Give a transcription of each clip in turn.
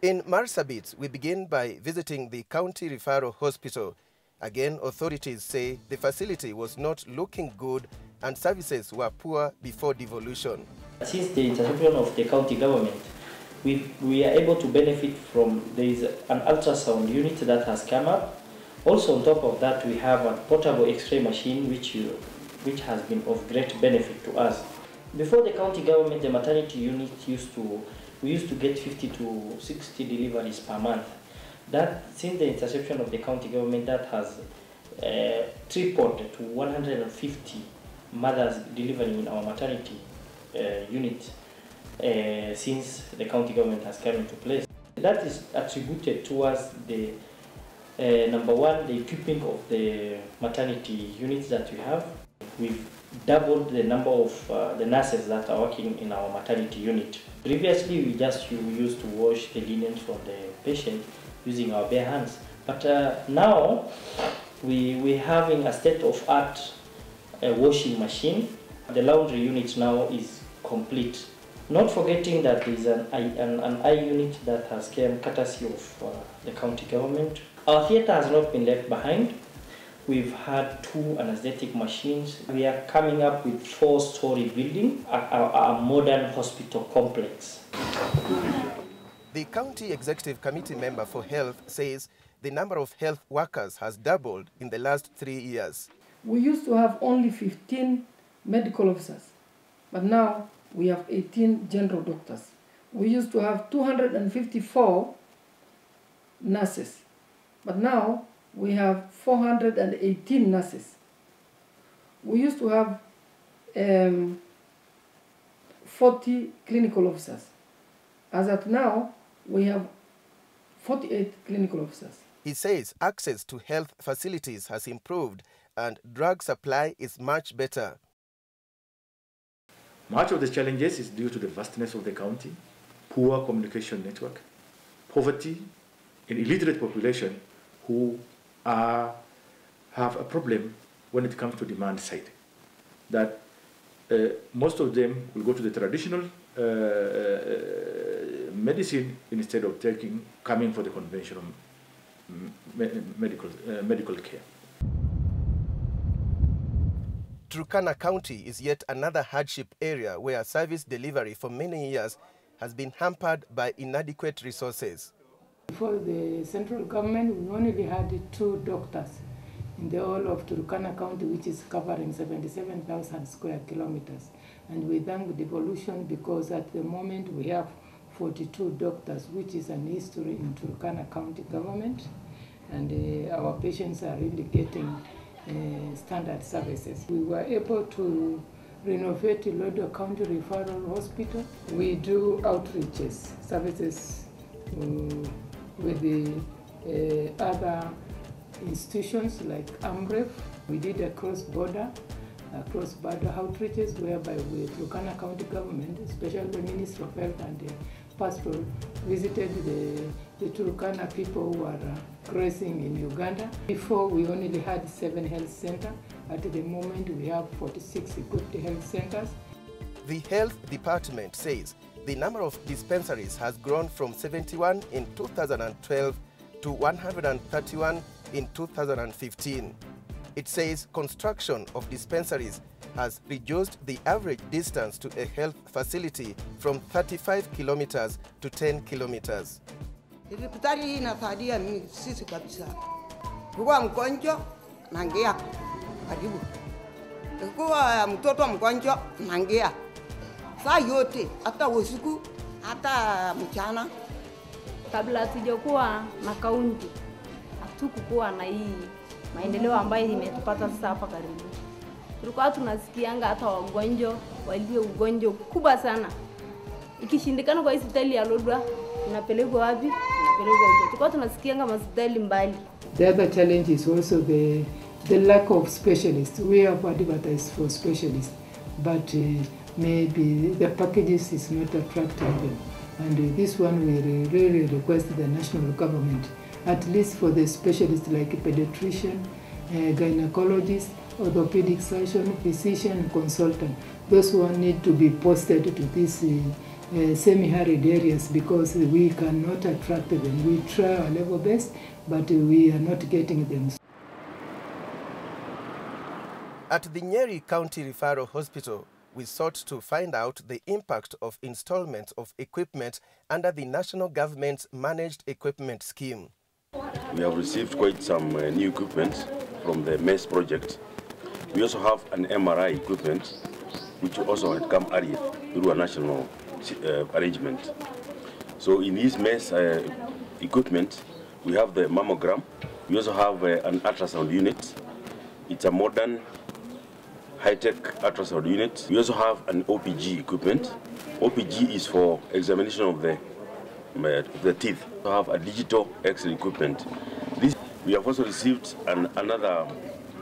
In Marsabit, we begin by visiting the County Referral Hospital. Again, authorities say the facility was not looking good and services were poor before devolution. Since the intervention of the county government, we, we are able to benefit from there is an ultrasound unit that has come up. Also on top of that, we have a portable X-ray machine which, you, which has been of great benefit to us. Before the county government, the maternity unit used to, we used to get 50 to 60 deliveries per month. That since the interception of the county government, that has uh, tripled to 150 mothers delivering in our maternity uh, unit uh, since the county government has come into place. That is attributed towards the uh, number one, the equipping of the maternity units that we have. We've doubled the number of uh, the nurses that are working in our maternity unit. Previously, we just used to wash the linen from the patient using our bare hands. But uh, now, we, we're having a state-of-art uh, washing machine. The laundry unit now is complete. Not forgetting that there is an eye, an, an eye unit that has come courtesy of uh, the county government. Our theatre has not been left behind. We've had two anesthetic machines. We are coming up with four-story building, a, a, a modern hospital complex. The County Executive Committee member for Health says the number of health workers has doubled in the last three years. We used to have only 15 medical officers, but now we have 18 general doctors. We used to have 254 nurses, but now we have 418 nurses. We used to have um, 40 clinical officers. As at now, we have 48 clinical officers. He says access to health facilities has improved and drug supply is much better. Much of the challenges is due to the vastness of the county, poor communication network, poverty, and illiterate population who are, have a problem when it comes to demand side. That uh, most of them will go to the traditional uh, uh, medicine instead of taking coming for the conventional me medical uh, medical care. Turkana County is yet another hardship area where service delivery for many years has been hampered by inadequate resources. Before the central government, we only had two doctors in the whole of Turkana County, which is covering 77,000 square kilometers. And we thank devolution because at the moment we have 42 doctors, which is an history in Turkana County government. And uh, our patients are really getting uh, standard services. We were able to renovate Lodwar County Referral Hospital. We do outreaches, services uh, with the uh, other institutions like AMREF. We did a cross-border cross-border outreaches whereby with Turkana County government, especially the Ministry of Health and the Pastoral, visited the, the Turkana people who are uh, grazing in Uganda. Before we only had seven health centers. At the moment we have 46 equipped health centers. The health department says the number of dispensaries has grown from 71 in 2012 to 131 in 2015. It says construction of dispensaries has reduced the average distance to a health facility from 35 kilometers to 10 kilometers. Hospitali hii inasaidia sisi kabisa. Kuwa mgonjwa naingia karibu, kuwa mtoto mgonjwa naingia saa yote, hata usiku hata mchana. Kabla hatujakuwa na kaunti, hatukukuwa na hii maendeleo ambayo imetupata sasa hapa karibu. Tulikuwa tunasikianga hata wagonjwa walio ugonjwa kubwa sana, ikishindikana kwa hospitali ya Lodwar inapelekwa wapi? Inapelekwa huko. Tulikuwa tunasikianga hospitali mbali. The other challenge is also the, the lack of specialists. We have advertised for specialists, but uh, maybe the packages is not attractive. And this one we really request the national government, at least for the specialists like pediatrician, uh, gynecologist, orthopedic surgeon, physician, consultant. Those one need to be posted to these uh, uh, semi-arid areas because we cannot attract them. We try our level best, but we are not getting them. At the Nyeri County Referral Hospital, we sought to find out the impact of installment of equipment under the national government's managed equipment scheme. We have received quite some uh, new equipment from the MES project. We also have an MRI equipment, which also had come earlier through a national uh, arrangement. So in this MES uh, equipment, we have the mammogram. We also have uh, an ultrasound unit. It's a modern high-tech ultrasound unit. We also have an OPG equipment. OPG is for examination of the, uh, the teeth. We have a digital X-ray equipment. This, we have also received an, another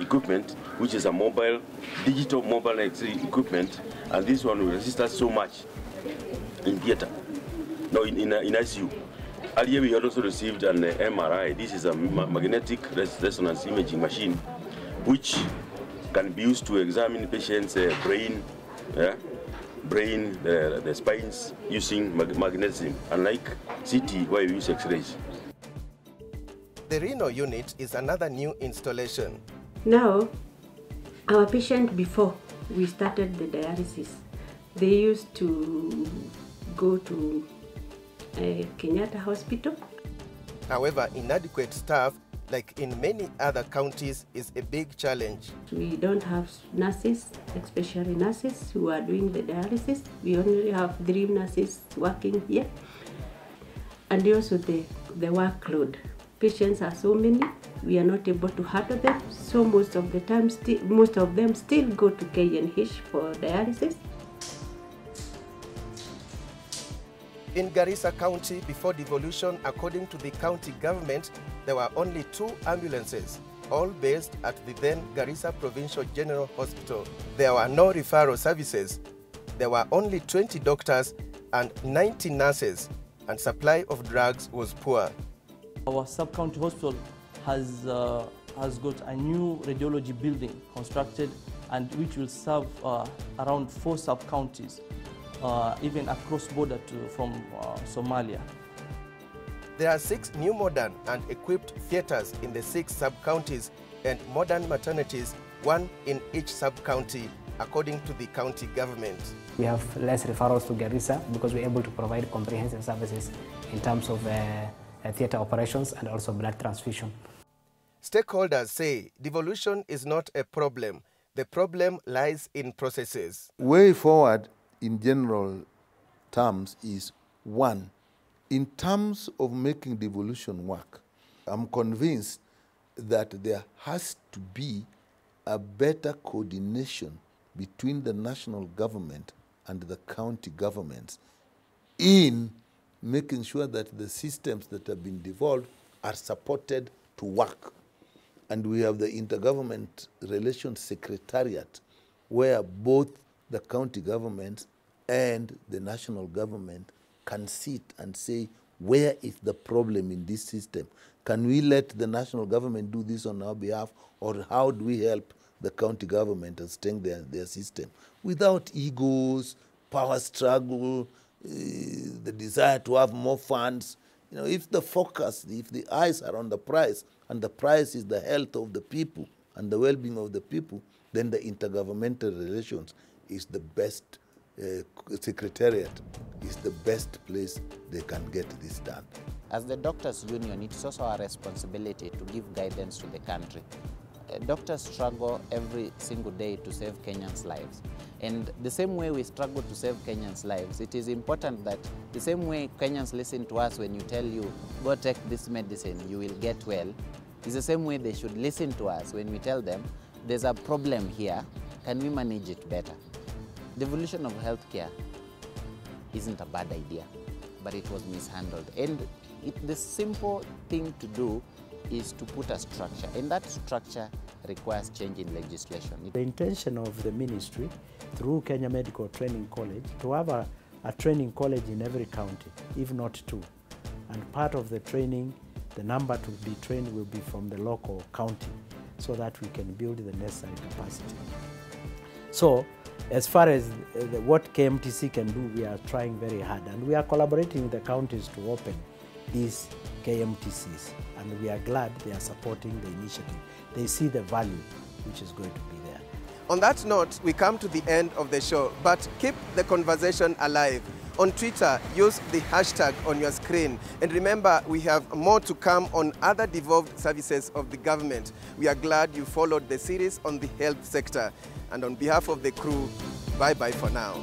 equipment, which is a mobile, digital mobile X-ray equipment, and this one will assist us so much in theater, no, in, in, in ICU. Earlier we had also received an uh, MRI. This is a magnetic resonance imaging machine, which can be used to examine patients' uh, brain, yeah, brain, the, the spines using mag magnetism, unlike CT where we use X-rays. The renal unit is another new installation. Now, our patient before we started the dialysis, they used to go to uh, Kenyatta Hospital. However, inadequate staff like in many other counties, is a big challenge. We don't have nurses, especially nurses who are doing the dialysis. We only have three nurses working here. And also the, the workload. Patients are so many, we are not able to handle them. So most of the time, most of them still go to KNH for dialysis. In Garissa County, before devolution, according to the county government, there were only two ambulances, all based at the then Garissa Provincial General Hospital. There were no referral services. There were only 20 doctors and 90 nurses, and supply of drugs was poor. Our sub-county hospital has, uh, has got a new radiology building constructed and which will serve uh, around four sub-counties uh, even across border to, from uh, Somalia. There are six new modern and equipped theatres in the six sub-counties and modern maternities, one in each sub-county, according to the county government. We have less referrals to Garissa because we're able to provide comprehensive services in terms of uh, theatre operations and also blood transfusion. Stakeholders say devolution is not a problem. The problem lies in processes. Way forward in general terms is one, in terms of making devolution work, I'm convinced that there has to be a better coordination between the national government and the county governments in making sure that the systems that have been devolved are supported to work. And we have the Intergovernment Relations Secretariat, where both the county governments and the national government can sit and say, where is the problem in this system? Can we let the national government do this on our behalf, or how do we help the county government to strengthen their, their system without egos, power struggle, uh, the desire to have more funds? You know, if the focus, if the eyes are on the price, and the price is the health of the people and the well-being of the people, then the intergovernmental relations is the best secretariat is the best place they can get this done. As the Doctors Union, it's also our responsibility to give guidance to the country. Uh, doctors struggle every single day to save Kenyans' lives. And the same way we struggle to save Kenyans' lives, it is important that the same way Kenyans listen to us when you tell you, go take this medicine, you will get well, is the same way they should listen to us when we tell them, there's a problem here, can we manage it better? Devolution of healthcare isn't a bad idea, but it was mishandled. And it, the simple thing to do is to put a structure, and that structure requires change in legislation. The intention of the ministry through Kenya Medical Training College to have a, a training college in every county, if not two. And part of the training, the number to be trained will be from the local county so that we can build the necessary capacity. So as far as uh, what KMTC can do, we are trying very hard, and we are collaborating with the counties to open these KMTCs, and we are glad they are supporting the initiative. They see the value which is going to be there. On that note, we come to the end of the show, but keep the conversation alive. On Twitter, use the hashtag on your screen. And remember, we have more to come on other devolved services of the government. We are glad you followed the series on the health sector. And on behalf of the crew, bye-bye for now.